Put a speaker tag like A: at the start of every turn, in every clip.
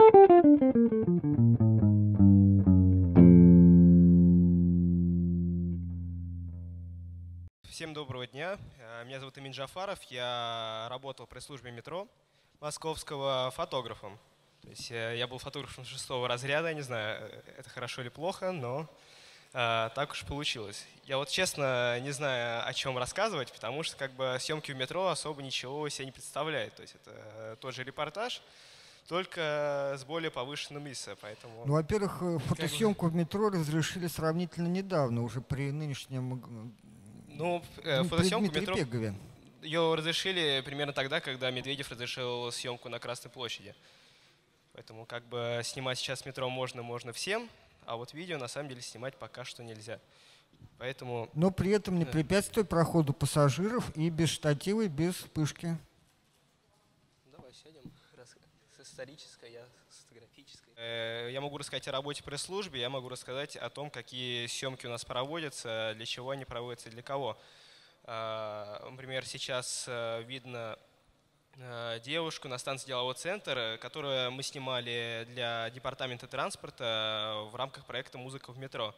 A: Всем доброго дня. Э, меня зовут Имин Джафаров. Я работал при службе метро московского фотографом. То есть э, я был фотографом шестого разряда. Я не знаю, э, это хорошо или плохо, но так уж получилось. Я вот честно не знаю, о чем рассказывать, потому что как бы съемки в метро особо ничего себе не представляют. То есть это тот же репортаж, только с более повышенным ИСа, поэтому...
B: Ну, во-первых, фотосъемку в метро разрешили сравнительно недавно, уже при нынешнем
A: ну, э, фотосъемку метро... Пегове. Ее разрешили примерно тогда, когда Медведев разрешил съемку на Красной площади. Поэтому как бы снимать сейчас метро можно, можно всем, а вот видео на самом деле снимать пока что нельзя. Поэтому...
B: Но при этом не препятствует проходу пассажиров и без штатива, и без вспышки.
A: С исторической, я с фотографической. Э, я могу рассказать о работе пресс-службе, я могу рассказать о том, какие съемки у нас проводятся, для чего они проводятся для кого. Э, например, сейчас э, видно девушку на станции делового центра, которую мы снимали для департамента транспорта в рамках проекта «Музыка в метро»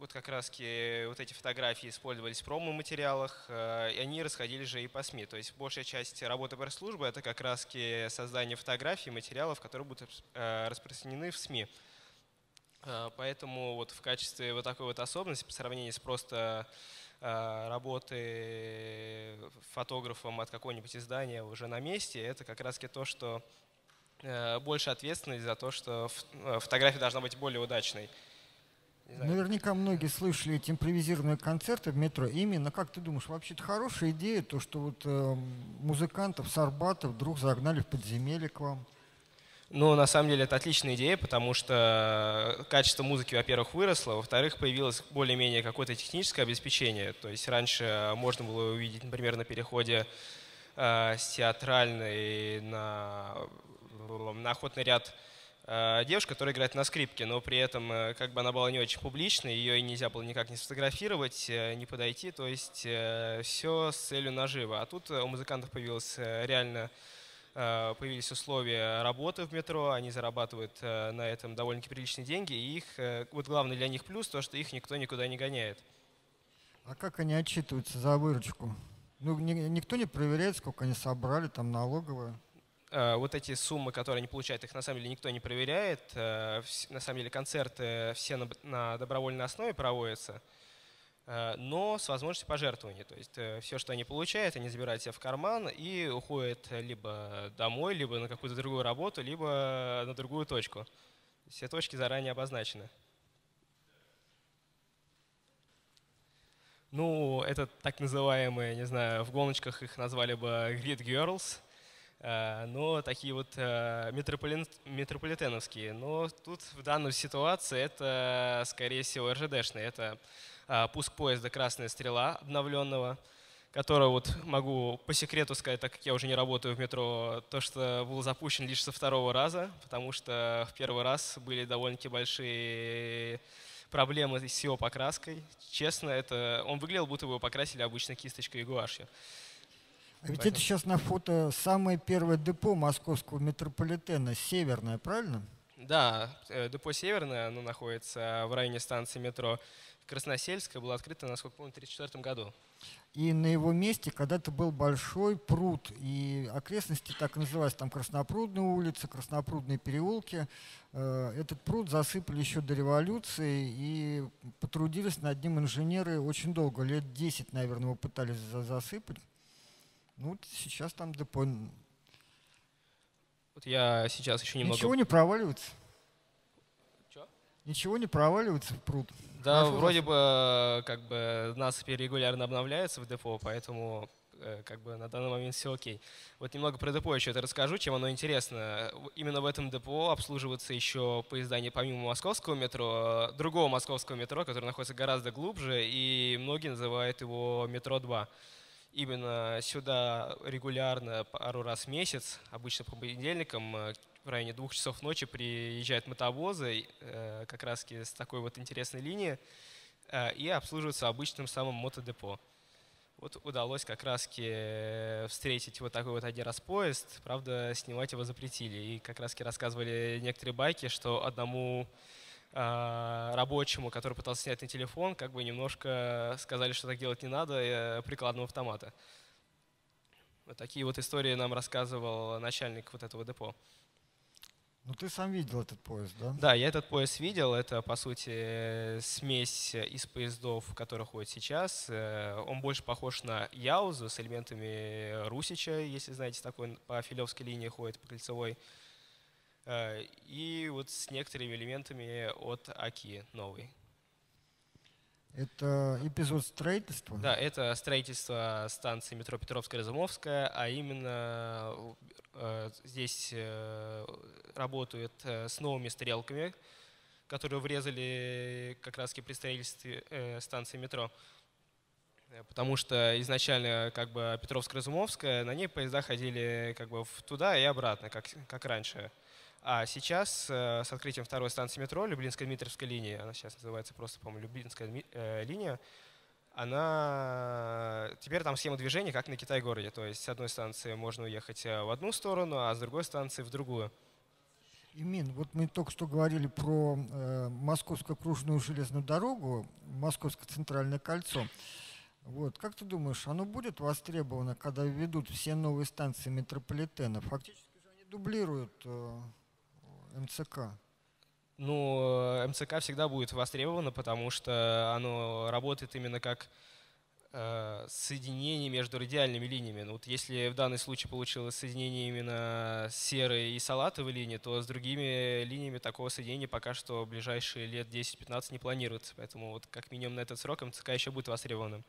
A: вот как раз вот эти фотографии использовались в промо-материалах, э, и они расходились же и по СМИ. То есть большая часть работы пресс-службы – это как раз создание фотографий, материалов, которые будут э, распространены в СМИ. Э, поэтому вот в качестве вот такой вот особенности по сравнению с просто работы фотографом от какого-нибудь издания уже на месте, это как раз то, что больше ответственность за то, что фотография должна быть более удачной.
B: Наверняка многие слышали эти импровизированные концерты в метро. Именно, как ты думаешь, вообще-то хорошая идея, то, что вот э, музыкантов с Арбата вдруг загнали в подземелье к вам?
A: Ну, на самом деле, это отличная идея, потому что качество музыки, во-первых, выросло, во-вторых, появилось более-менее какое-то техническое обеспечение. То есть раньше можно было увидеть, например, на переходе э, с театральной на, на охотный ряд Э, девушка, которая играет на скрипке, но при этом э, как бы она была не очень публичной, ее нельзя было никак не сфотографировать, э, не подойти, то есть все с целью нажива. А тут у музыкантов появилось реально появились условия работы в метро, они зарабатывают на этом довольно-таки приличные деньги, и их, вот главный для них плюс то, что их никто никуда не гоняет.
B: А как они отчитываются за выручку? Ну, никто не проверяет, сколько они собрали, там налоговые?
A: Э, вот эти суммы, которые они получают, их на самом деле никто не проверяет. Э, на самом деле концерты все на, добровольной основе проводятся, э, но с возможностью пожертвования. То есть все, что они получают, они забирают себе в карман и уходят либо домой, либо на какую-то другую работу, либо на другую точку. Все точки заранее обозначены. Ну, это так называемые, не знаю, в гоночках их назвали бы Grid Girls – но такие вот э, метрополитеновские. Но тут в данной ситуации это, скорее всего, РЖДшные. Это э, пуск поезда «Красная стрела» обновленного, которого вот могу по секрету сказать, так как я уже не работаю в метро, то, что был запущен лишь со второго раза, потому что в первый раз были довольно-таки большие проблемы с его покраской. Честно, это он выглядел, будто бы его покрасили обычной кисточкой и гуашью.
B: А ведь это сейчас на фото самое первое депо московского метрополитена, северное, правильно?
A: Да, э, депо северное, оно находится в районе станции метро Красносельская, было открыто, насколько помню, в 1934 году.
B: И на его месте когда-то был большой пруд, и окрестности так и назывались, там Краснопрудная улица, Краснопрудные переулки. Э, этот пруд засыпали еще до революции, и потрудились над ним инженеры очень долго, лет 10, наверное, его пытались засыпать. Ну, сейчас там депо.
A: Вот я сейчас еще немного...
B: Ничего не проваливается? Что? Ничего не проваливается в пруд?
A: Да, Хорошо вроде бы как бы насыпи регулярно обновляется в депо, поэтому э, как бы на данный момент все окей. Вот немного про депо еще это расскажу, чем оно интересно. Именно в этом депо обслуживаются еще поезда не помимо московского метро, другого московского метро, которое находится гораздо глубже, и многие называют его метро 2 именно сюда регулярно, пару раз в месяц, обычно по понедельникам, э, в районе двух часов ночи приезжают мотовозы э, как раз с такой вот интересной линии э, и обслуживаются обычным самым мотодепо. Вот удалось как раз встретить вот такой вот один раз поезд. Правда, снимать его запретили. И как раз рассказывали некоторые байки, что одному рабочему, который пытался снять на телефон, как бы немножко сказали, что так делать не надо, э, прикладного автомата. Вот такие вот истории нам рассказывал начальник вот этого депо.
B: Ну ты сам видел этот поезд, да?
A: Да, я этот поезд видел. Это, по сути, смесь из поездов, которые ходят сейчас. Э, он больше похож на Яузу с элементами Русича, если знаете, такой по Филевской линии ходит, по кольцевой. Э, и вот с некоторыми элементами от Аки новой.
B: Это эпизод строительства?
A: Да, это строительство станции метро Петровская-Разумовская, а именно э, здесь э, работают э, с новыми стрелками, которые врезали как раз при строительстве э, станции метро. Э, потому что изначально как бы Петровско-Разумовская, на ней поезда ходили как бы туда и обратно, как, как раньше. А сейчас э, с открытием второй станции метро, Люблинская Дмитровская линия, она сейчас называется просто, по-моему, Люблинская э, линия, она теперь там схема движения как на Китай-городе. То есть с одной станции можно уехать э, в одну сторону, а с другой станции в другую.
B: Имин, вот мы только что говорили про э, Московскую окружную железную дорогу, Московское центральное кольцо. Вот, как ты думаешь, оно будет востребовано, когда введут все новые станции метрополитена? Фактически же они дублируют э, МЦК?
A: Ну, МЦК всегда будет востребовано, потому что оно работает именно как э, соединение между радиальными линиями. Ну, вот если в данном случае получилось соединение именно серой и салатовой линии, то с другими линиями такого соединения пока что в ближайшие лет 10-15 не планируется. Поэтому вот как минимум на этот срок МЦК еще будет востребованным.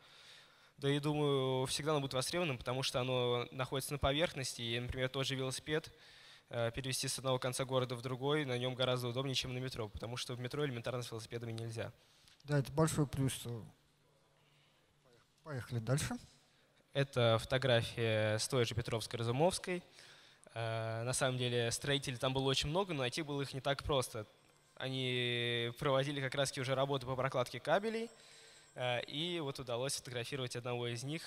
A: Да и думаю, всегда оно будет востребованным, потому что оно находится на поверхности. И, например, тот же велосипед – Э, перевести с одного конца города в другой на нем гораздо удобнее, чем на метро, потому что в метро элементарно с велосипедами нельзя.
B: Да, это большой плюс. Поехали дальше.
A: Это фотография с той же Петровской-Разумовской. Э, на самом деле строителей там было очень много, но найти было их не так просто. Они проводили как раз уже работу по прокладке кабелей, э, и вот удалось фотографировать одного из них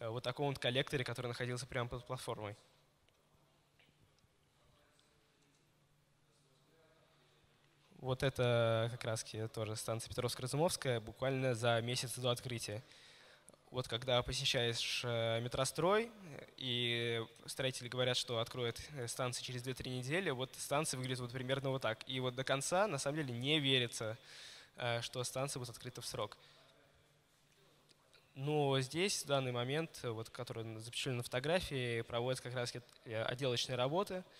A: вот в таком вот коллекторе, который находился прямо под платформой. Вот это как раз тоже станция Петровско-Разумовская, буквально за месяц до открытия. Вот когда посещаешь э, метрострой, и строители говорят, что откроют э, станции через 2-3 недели, вот станция выглядит вот примерно вот так. И вот до конца, на самом деле, не верится, э, что станция будет открыта в срок. Но здесь, в данный момент, вот, который запечатлен на фотографии, проводятся как раз отделочные работы –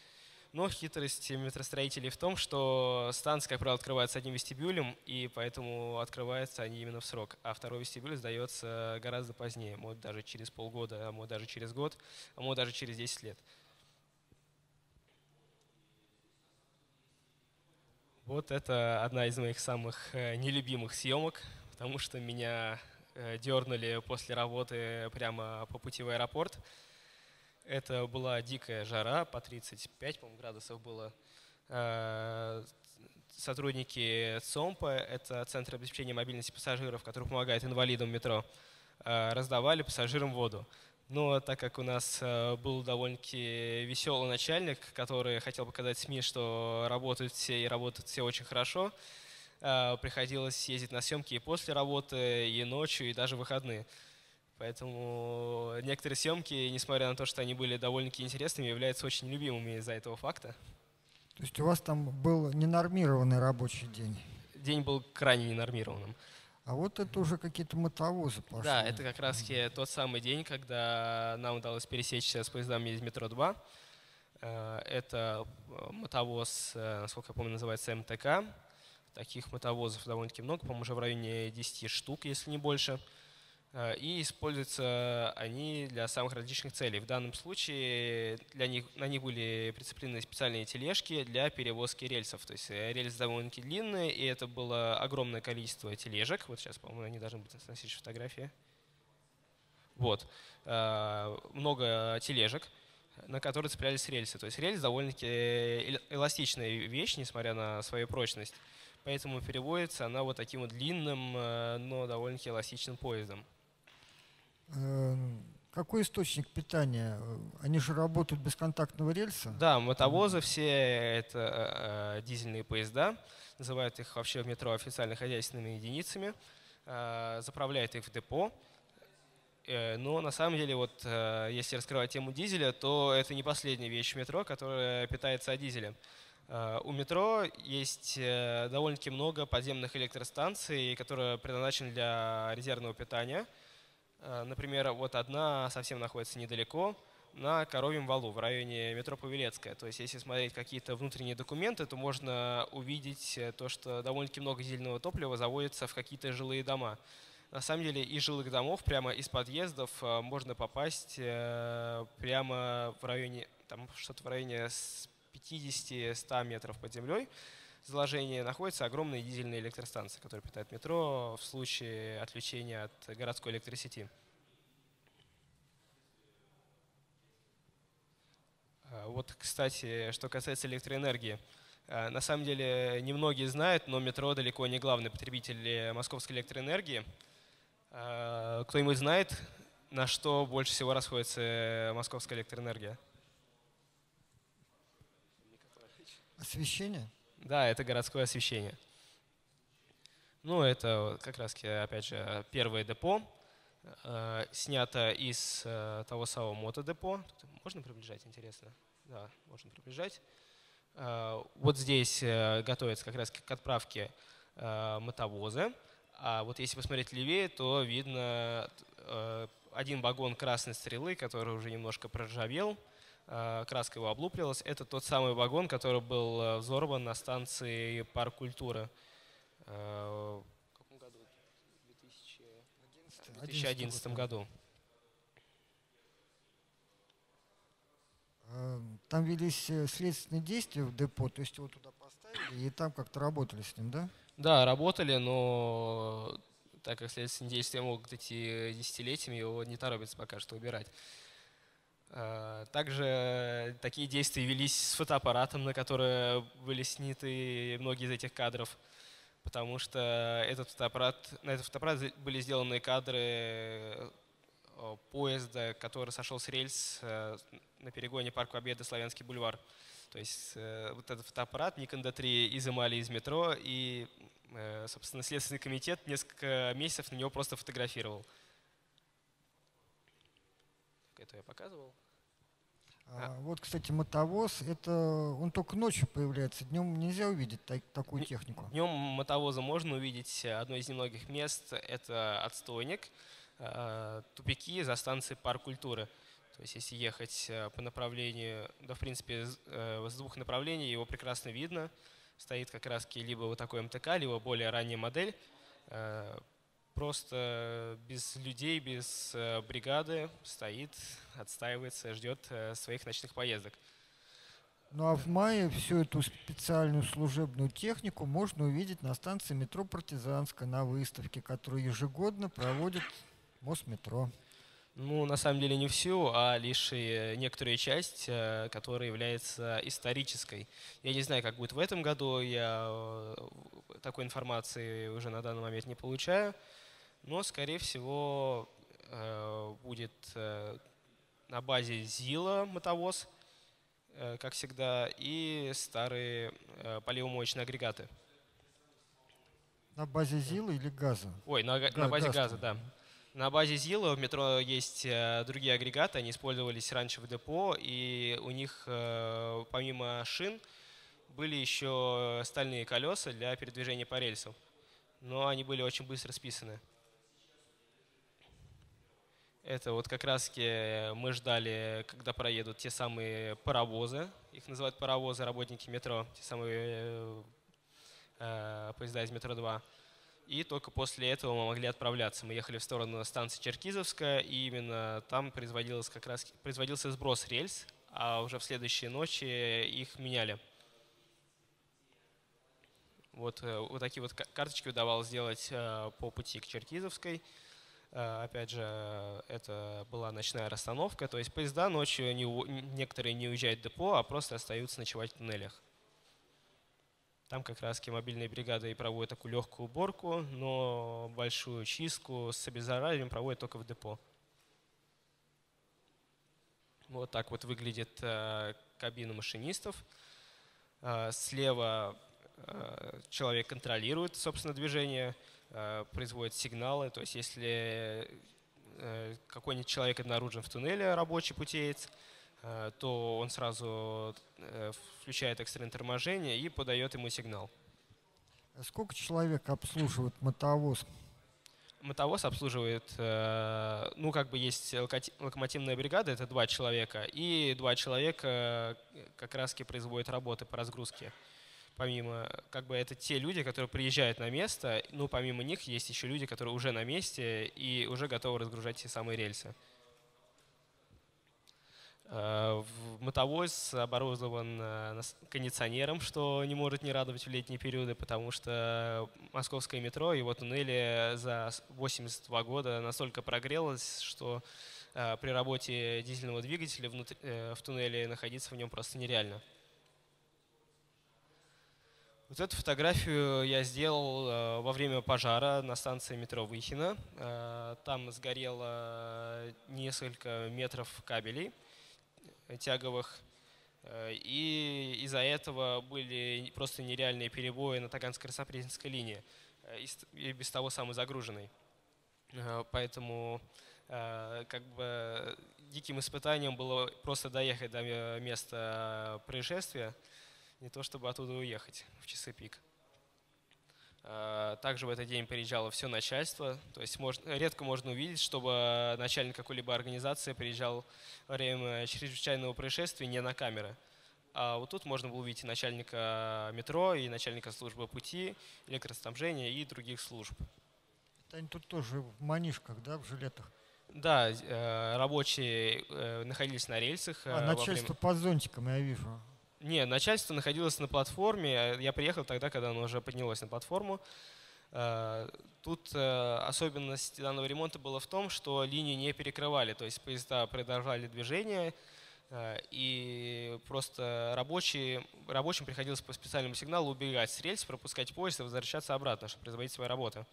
A: но хитрость метростроителей в том, что станции, как правило, открываются одним вестибюлем, и поэтому открываются они именно в срок. А второй вестибюль сдается гораздо позднее, может даже через полгода, а может даже через год, а может даже через 10 лет. Вот это одна из моих самых э, нелюбимых съемок, потому что меня э, дернули после работы прямо по пути в аэропорт. Это была дикая жара, по 35 по градусов было. Э, сотрудники ЦОМПа, это Центр обеспечения мобильности пассажиров, который помогает инвалидам метро, э, раздавали пассажирам воду. Но так как у нас э, был довольно-таки веселый начальник, который хотел показать СМИ, что работают все и работают все очень хорошо, приходилось ездить на съемки и после работы, и ночью, и даже выходные. Поэтому некоторые съемки, несмотря на то, что они были довольно-таки интересными, являются очень любимыми из-за этого факта.
B: То есть у вас там был ненормированный рабочий день?
A: День был крайне ненормированным.
B: А вот это уже какие-то мотовозы пошли.
A: Да, это как раз тот самый день, когда нам удалось пересечься с поездами из метро 2. Э, это э, мотовоз, э, насколько я помню, называется МТК. Таких мотовозов довольно-таки много, по-моему, уже в районе 10 штук, если не больше. Э, и используются они для самых различных целей. В данном случае для них, на них были прицеплены специальные тележки для перевозки рельсов. То есть э, рельсы довольно-таки длинные, и это было огромное количество тележек. Вот сейчас, по-моему, они должны быть на фотографии. Вот. Э, много тележек, на которые цеплялись рельсы. То есть рельс довольно-таки эластичная вещь, несмотря на свою прочность. Поэтому переводится она вот таким вот длинным, но довольно-таки эластичным поездом.
B: Э, какой источник питания? Они же работают без контактного рельса?
A: Да, мотовозы все это э, дизельные поезда, называют их вообще в метро официально хозяйственными единицами, э, заправляют их в депо. Э, но на самом деле, вот э, если раскрывать тему дизеля, то это не последняя вещь в метро, которая питается от дизеля. Э, у метро есть э, довольно-таки много подземных электростанций, которые предназначены для резервного питания. Э, например, вот одна совсем находится недалеко, на Коровьем валу в районе метро Павелецкая. То есть если смотреть какие-то внутренние документы, то можно увидеть то, что довольно-таки много дизельного топлива заводится в какие-то жилые дома. На самом деле из жилых домов, прямо из подъездов можно попасть прямо в районе, там что-то в районе 50-100 метров под землей заложения находятся огромные дизельные электростанции, которые питают метро в случае отключения от городской электросети. А, вот, кстати, что касается электроэнергии. А, на самом деле, немногие знают, но метро далеко не главный потребитель московской электроэнергии. А, кто-нибудь знает, на что больше всего расходится московская электроэнергия?
B: Освещение?
A: Да, это городское освещение. Ну, это как раз, опять же, первое депо, э, снято из э, того самого мотодепо. Тут можно приближать, интересно? Да, можно приближать. Э, вот здесь э, готовятся как раз к отправке э, мотовозы. А вот если посмотреть левее, то видно э, один вагон красной стрелы, который уже немножко проржавел. Э, краска его облуплилась. Это тот самый вагон, который был э, взорван на станции Парк культуры. Э, в каком году? В 2011 году.
B: Там велись следственные действия в депо, то есть его туда поставили и там как-то работали с ним, да?
A: Да, работали, но так как следственные действия могут идти десятилетиями, его не торопится пока что убирать. Э, также такие действия велись с фотоаппаратом, на который были сняты многие из этих кадров, потому что этот фотоаппарат, на этот фотоаппарат были сделаны кадры э, поезда, который сошел с рельс э, на перегоне Парк Победы Славянский бульвар. То есть вот этот фотоаппарат Nikon D3 изымали из метро, и, собственно, Следственный комитет несколько месяцев на него просто фотографировал. Это я показывал.
B: А, вот, кстати, мотовоз, это он только ночью появляется, днем нельзя увидеть так, такую технику.
A: Днем мотовоза можно увидеть. Одно из немногих мест – это отстойник, а, тупики за станцией Парк культуры. То есть если ехать э, по направлению, да, в принципе, э, с двух направлений его прекрасно видно. Стоит как раз либо вот такой МТК, либо более ранняя модель. Э, просто без людей, без э, бригады стоит, отстаивается, ждет э, своих ночных поездок.
B: Ну а в мае всю эту специальную служебную технику можно увидеть на станции метро Партизанская на выставке, которую ежегодно проводит Мосметро.
A: Ну, на самом деле не всю, а лишь некоторую часть, э, которая является исторической. Я не знаю, как будет в этом году, я такой информации уже на данный момент не получаю но, скорее всего, э, будет э, на базе ЗИЛа мотовоз, э, как всегда, и старые поливомоечные агрегаты.
B: На базе ЗИЛа или газа?
A: Ой, на, Га- на базе газа, да. На базе ЗИЛа в метро есть другие агрегаты, они использовались раньше в депо, и у них помимо шин были еще стальные колеса для передвижения по рельсу. Но они были очень быстро списаны. Это вот как раз мы ждали, когда проедут те самые паровозы, их называют паровозы работники метро, те самые э, поезда из метро 2. И только после этого мы могли отправляться. Мы ехали в сторону станции Черкизовская, и именно там производился как раз производился сброс рельс, а уже в следующие ночи их меняли. Вот, э, вот такие вот карточки удавалось сделать э, по пути к Черкизовской. Э, опять же, это была ночная расстановка, то есть поезда ночью не, некоторые не уезжают в депо, а просто остаются ночевать в туннелях. Там как раз мобильные бригады и проводят такую легкую уборку, но большую чистку с обеззараживанием проводят только в депо. Вот так вот выглядит кабина машинистов. Слева человек контролирует, собственно, движение, производит сигналы. То есть если какой-нибудь человек обнаружен в туннеле, рабочий путеец, то он сразу включает экстренное торможение и подает ему сигнал.
B: Сколько человек обслуживает мотовоз?
A: Мотовоз обслуживает, э, ну, как бы есть локомотивная бригада, это два человека, и два человека э, как раз производят работы по разгрузке. Помимо, как бы это те люди, которые приезжают на место, ну, помимо них есть еще люди, которые уже на месте и уже готовы разгружать те самые рельсы. Э, мотовоз оборудован э, кондиционером, что не может не радовать в летние периоды, потому что московское метро, его туннели за 82 года настолько прогрелось, что э, при работе дизельного двигателя внутри, в туннеле находиться в нем просто нереально. Вот эту фотографию я сделал во время пожара на станции метро Выхина. Там сгорело несколько метров кабелей тяговых. Э, и из-за этого были просто нереальные перебои на Таганской-Краснопресненской линии, э, и без того самой загруженной. Э, поэтому как бы диким испытанием было просто доехать до места происшествия, не то чтобы оттуда уехать в часы пик. Э, также в этот день приезжало все начальство. То есть можно, редко можно увидеть, чтобы начальник какой-либо организации приезжал во время чрезвычайного происшествия не на камеры. А вот тут можно было увидеть начальника метро и начальника службы пути, электроснабжения и других служб.
B: Они тут тоже в манишках, да, в жилетах?
A: Да, э, рабочие э, находились на рельсах.
B: А, начальство время... под зонтиком, я вижу.
A: Не, начальство находилось на платформе. Я приехал тогда, когда оно уже поднялось на платформу. Э, тут э, особенность данного ремонта была в том, что линию не перекрывали, то есть поезда продолжали движение, э, и просто рабочие, рабочим приходилось по специальному сигналу убегать с рельс, пропускать поезд и возвращаться обратно, чтобы производить свою работу.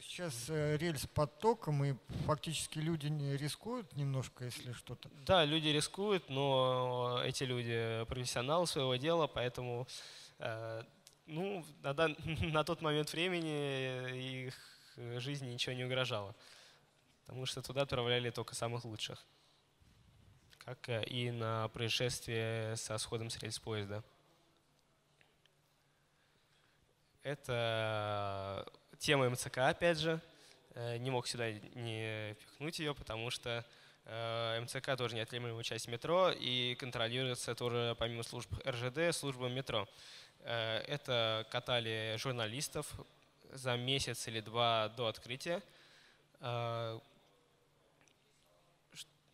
B: Сейчас э, рельс под током, и фактически люди рискуют немножко, если что-то.
A: Да, люди рискуют, но эти люди профессионалы своего дела, поэтому э, ну, на, дан, на тот момент времени их жизни ничего не угрожало. Потому что туда отправляли только самых лучших. Как и на происшествие со сходом с рельс поезда. Это тема МЦК, опять же, э, не мог сюда не пихнуть ее, потому что э, МЦК тоже неотъемлемая часть метро и контролируется тоже помимо служб РЖД службами метро. Э, это катали журналистов за месяц или два до открытия.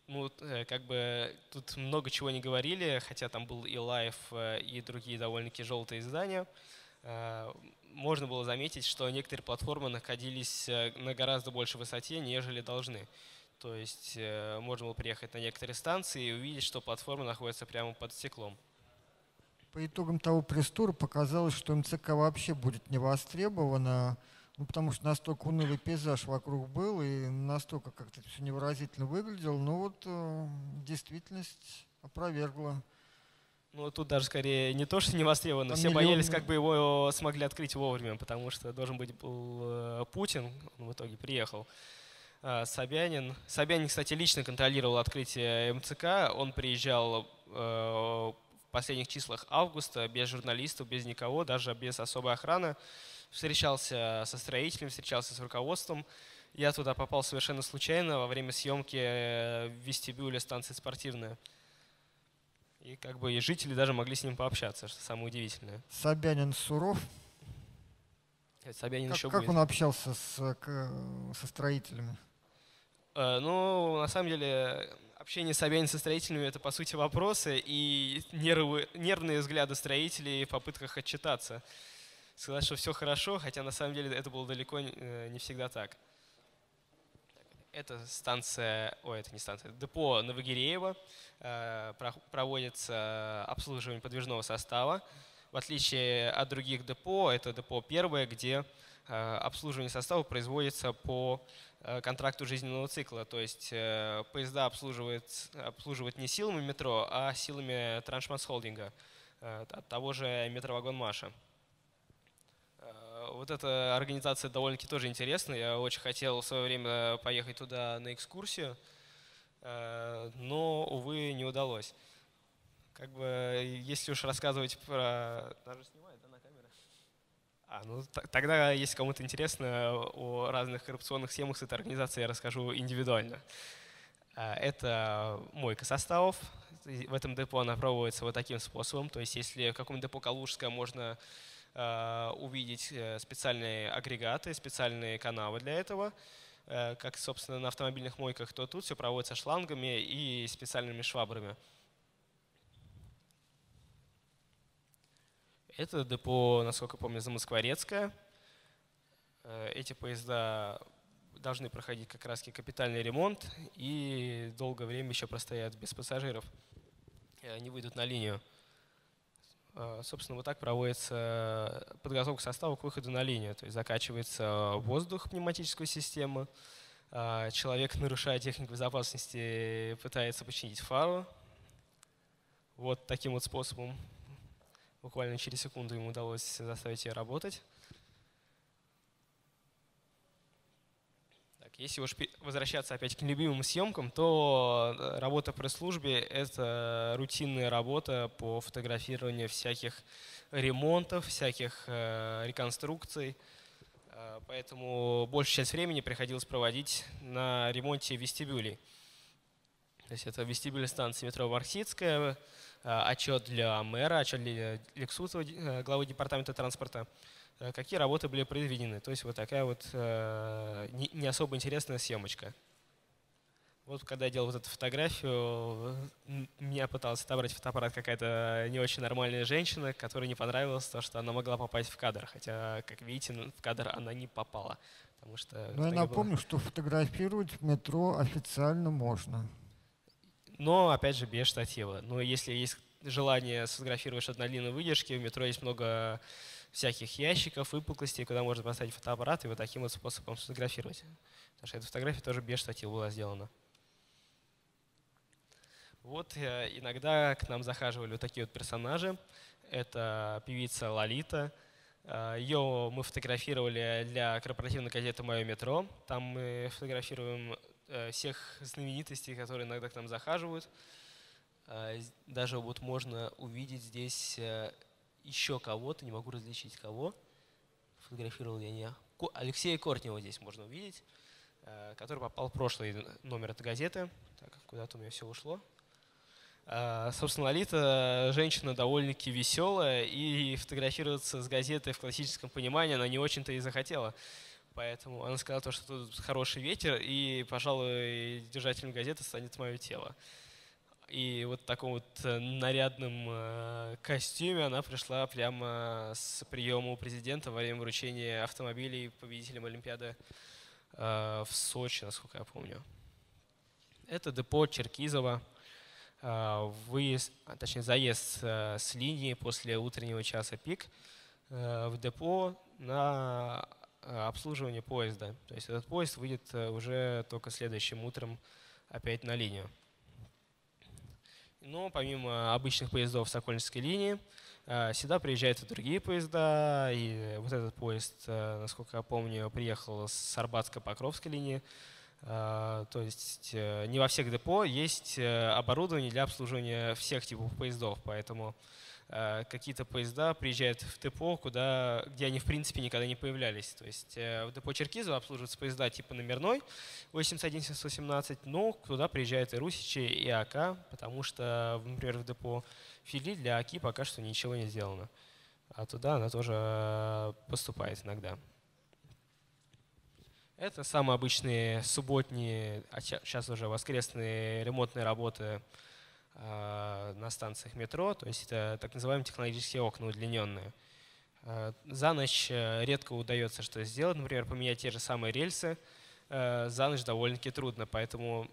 A: Ну, как бы тут много чего не говорили, хотя там был и Лайф, и другие довольно-таки желтые издания можно было заметить, что некоторые платформы находились э, на гораздо большей высоте, нежели должны. То есть э, можно было приехать на некоторые станции и увидеть, что платформа находится прямо под стеклом.
B: По итогам того пресс-тура показалось, что МЦК вообще будет не востребована, ну, потому что настолько унылый пейзаж вокруг был и настолько как-то все невыразительно выглядело. Но вот э, действительность опровергла.
A: Ну, тут даже скорее не то, что не востребовано. Все миллион... боялись, как бы его смогли открыть вовремя, потому что должен быть был э, Путин, он в итоге приехал. А, Собянин. Собянин, кстати, лично контролировал открытие МЦК. Он приезжал э, в последних числах августа без журналистов, без никого, даже без особой охраны. Встречался со строителем, встречался с руководством. Я туда попал совершенно случайно во время съемки э, в вестибюле станции спортивная. И как бы и жители даже могли с ним пообщаться, что самое удивительное.
B: Собянин Суров.
A: Собянин
B: как,
A: еще
B: как
A: будет.
B: он общался с, к, со строителями?
A: Э, ну, на самом деле, общение Собянина со строителями – это, по сути, вопросы и нервы, нервные взгляды строителей в попытках отчитаться. Сказать, что все хорошо, хотя на самом деле это было далеко не э, всегда так. Это станция, ой, это не станция, депо Новогиреево. Э, проводится обслуживание подвижного состава. В отличие от других депо, это депо первое, где э, обслуживание состава производится по контракту жизненного цикла. То есть поезда обслуживают, обслуживают не силами метро, а силами Траншмасс-холдинга, от того же метровагон Маша. Вот эта организация довольно-таки тоже интересная. Я очень хотел в свое время поехать туда на экскурсию, но, увы, не удалось. Как бы, если уж рассказывать про... Даже снимает, да, на камеру? А, ну тогда, если кому-то интересно о разных коррупционных схемах с этой организацией, я расскажу индивидуально. А, это мойка составов. В этом депо она проводится вот таким способом. То есть если в каком-нибудь депо Калужское можно э, увидеть э, специальные агрегаты, специальные канавы для этого, э, как, собственно, на автомобильных мойках, то тут все проводится шлангами и специальными швабрами. Это депо, насколько помню, Замоскворецкое. Э, эти поезда должны проходить как раз капитальный ремонт и долгое время еще простоят без пассажиров. Они выйдут на линию. Э, собственно, вот так проводится подготовка состава к выходу на линию. То есть закачивается воздух в пневматическую систему, э, человек, нарушая технику безопасности, пытается починить фару. Вот таким вот способом Буквально через секунду ему удалось заставить ее работать. Так, если уж возвращаться опять к любимым съемкам, то э, работа при службе это рутинная работа по фотографированию всяких ремонтов, всяких э, реконструкций. Э, поэтому большую часть времени приходилось проводить на ремонте вестибюлей. То есть это вестибюль станции метро Варсидская, Э, отчет для мэра, отчет для Лексусова, э, главы департамента транспорта, какие работы были произведены. То есть вот такая вот не особо интересная съемочка. Вот когда я делал вот эту фотографию, меня пыталась отобрать фотоаппарат какая-то не очень нормальная женщина, которой не понравилось то, что она могла попасть в кадр. Хотя, как видите, в кадр она не попала. Потому что
B: Но я напомню, было... что фотографировать в метро официально можно
A: но, опять же, без штатива. Но если есть желание сфотографировать что-то на длинной выдержке, в метро есть много всяких ящиков, выпуклостей, куда можно поставить фотоаппарат и вот таким вот способом сфотографировать. Потому что эта фотография тоже без штатива была сделана. Вот э, иногда к нам захаживали вот такие вот персонажи. Это певица Лолита. Э, Ее мы фотографировали для корпоративной газеты «Мое метро». Там мы фотографируем Э, всех знаменитостей, которые иногда к нам захаживают. Даже вот можно увидеть здесь еще кого-то, не могу различить кого. Фотографировал я не... Алексея Кортнева здесь можно увидеть, э, который попал в прошлый номер этой газеты. Так, куда-то у меня все ушло. А, собственно, Лолита женщина довольно-таки веселая, и фотографироваться с газетой в классическом понимании она не очень-то и захотела. Поэтому она сказала, то, что тут хороший ветер, и, пожалуй, держателем газеты станет мое тело. И вот в таком вот э, нарядном э, костюме она пришла прямо с приема у президента во время вручения автомобилей победителям Олимпиады э, в Сочи, насколько я помню. Это депо Черкизова. Выезд, а, точнее заезд с линии после утреннего часа пик в депо на обслуживание поезда. То есть этот поезд выйдет уже только следующим утром опять на линию. Но помимо обычных поездов Сокольнической линии, э, сюда приезжают и другие поезда. И вот этот поезд, насколько я помню, приехал с Арбатско-Покровской линии. То есть не во всех депо есть оборудование для обслуживания всех типов поездов. Поэтому Э, какие-то поезда приезжают в депо, куда, где они в принципе никогда не появлялись. То есть э, в депо Черкизово обслуживаются поезда типа номерной 81-718, но туда приезжают и Русичи, и АК, потому что, например, в депо Фили для АКИ пока что ничего не сделано. А туда она тоже э, поступает иногда. Это самые обычные субботние, а сейчас уже воскресные ремонтные работы Э, на станциях метро, то есть это так называемые технологические окна удлиненные. Э, за ночь э, редко удается что сделать, например, поменять те же самые рельсы. За ночь довольно-таки трудно, поэтому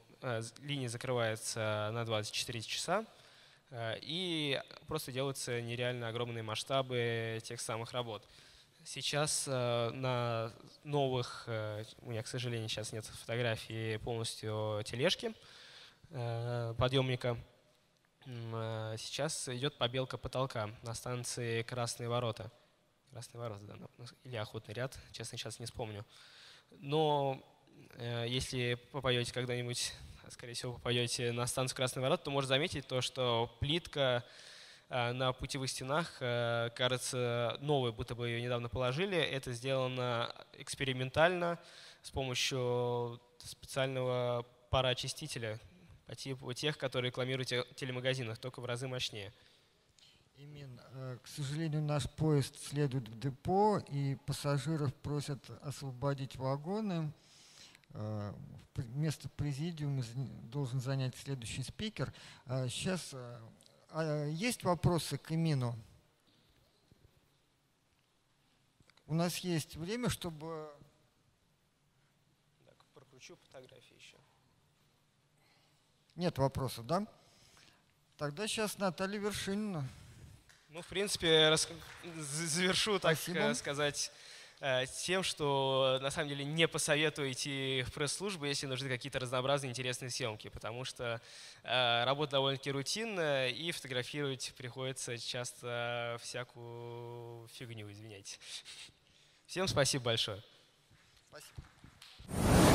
A: линия закрывается на 24 часа, и просто делаются нереально огромные масштабы тех самых работ. Сейчас э, на новых, э, у меня, к сожалению, сейчас нет фотографии полностью тележки, э, подъемника. Э, Сейчас идет побелка потолка на станции Красные ворота. Красные ворота, да, ну, или Охотный ряд, честно, сейчас не вспомню. Но э, если попадете когда-нибудь, скорее всего, попадете на станцию Красные ворота, то можно заметить то, что плитка на путевых стенах, э, кажется, новая, будто бы ее недавно положили. Это сделано экспериментально с помощью специального пароочистителя по типу тех, которые рекламируют в телемагазинах, только в разы мощнее.
B: Именно. Э, К сожалению, наш поезд следует в депо, и пассажиров просят освободить вагоны. Э, Место президиума должен занять следующий спикер. Сейчас есть вопросы к Имину? У нас есть время, чтобы...
A: Так, прокручу фотографии еще.
B: Нет вопросов, да? Тогда сейчас Наталья Вершинина.
A: Ну, в принципе, завершу, так
B: Спасибо.
A: э, сказать, э, тем, что на самом деле не посоветую идти в пресс-службу, если нужны какие-то разнообразные интересные съемки, потому что э, работа довольно-таки рутинная, и фотографировать приходится часто всякую фигню, извиняйте. Всем спасибо большое.
B: Спасибо.